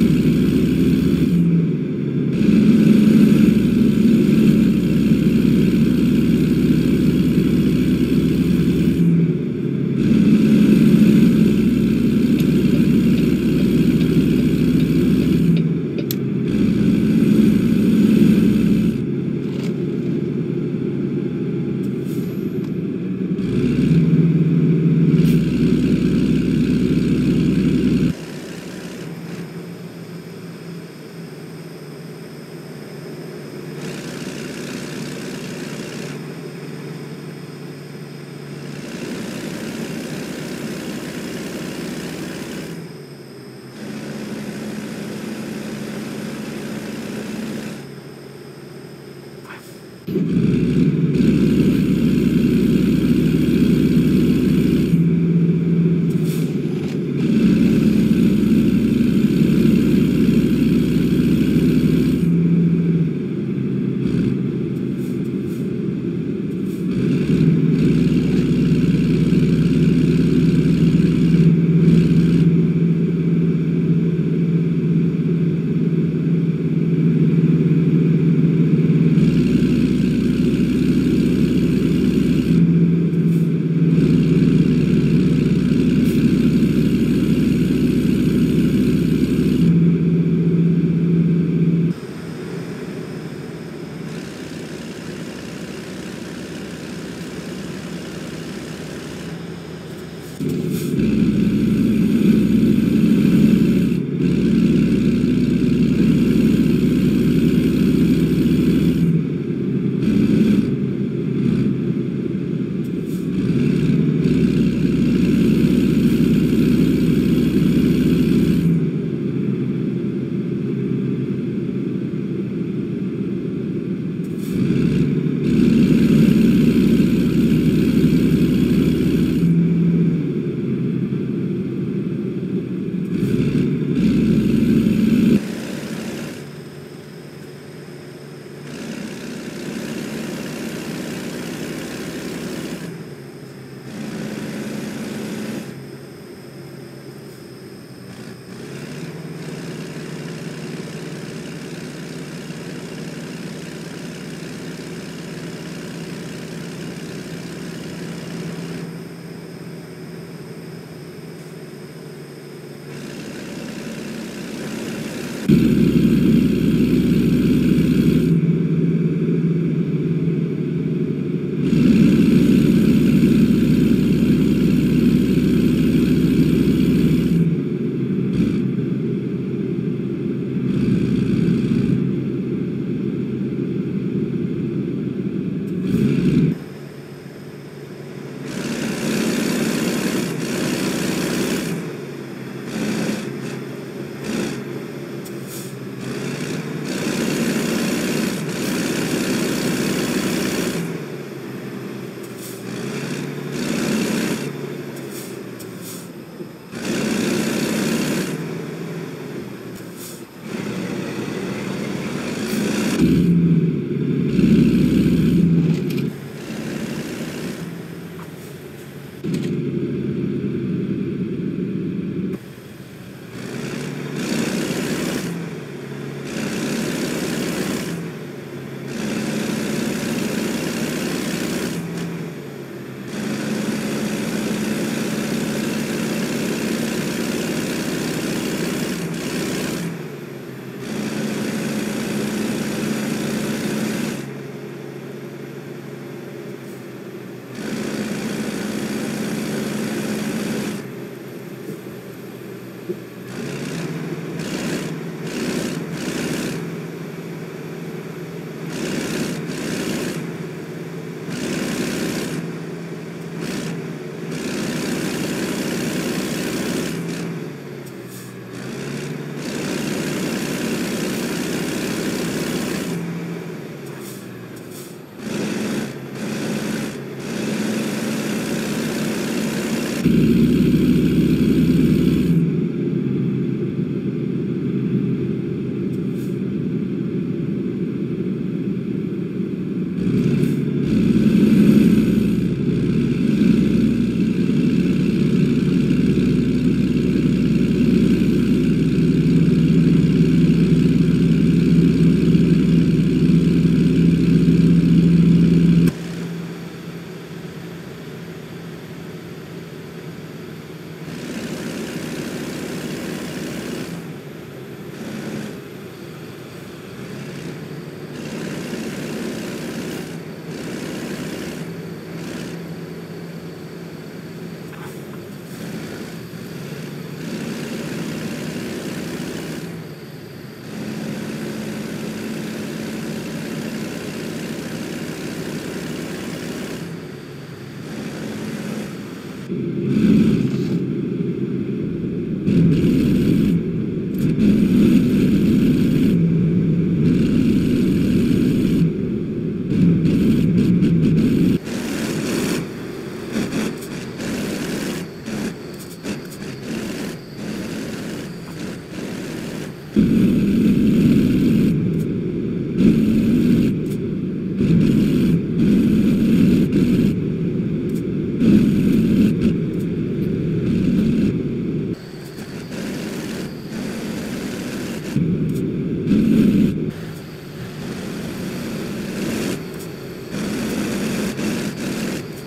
you Thank you.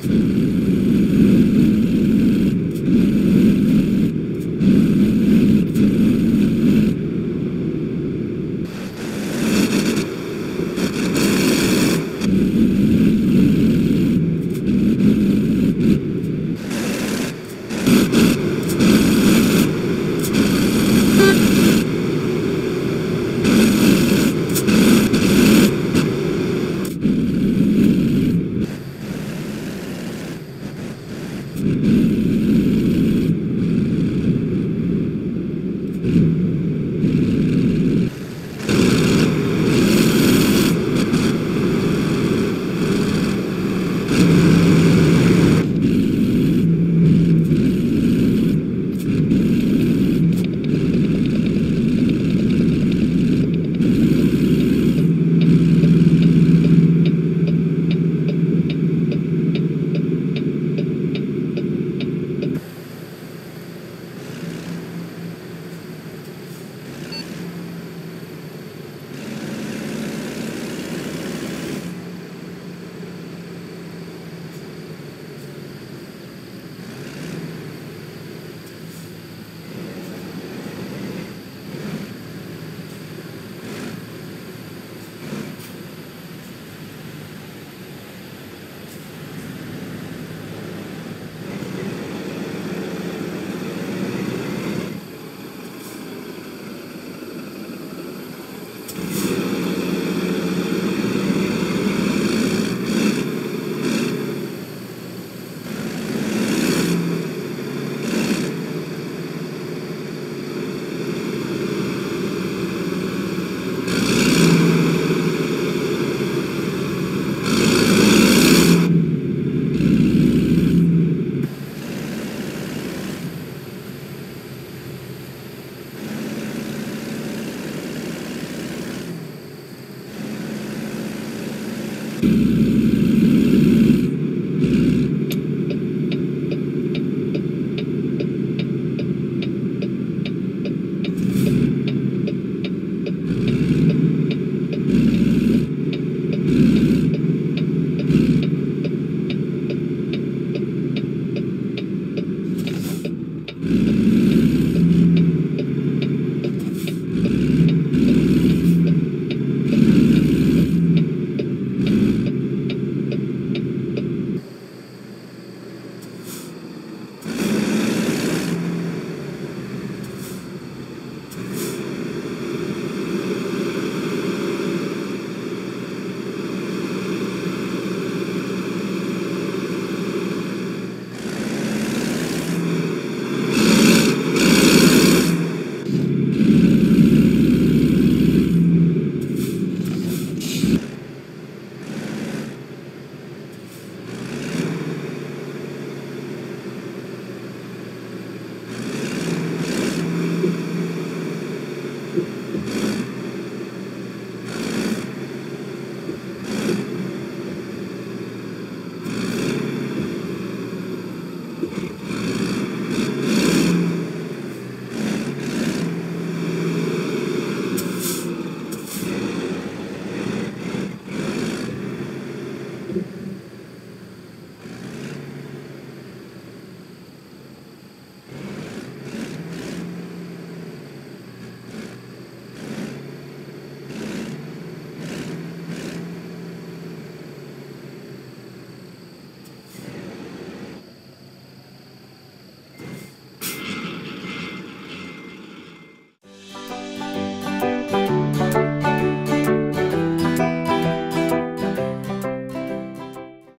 Mm-hmm.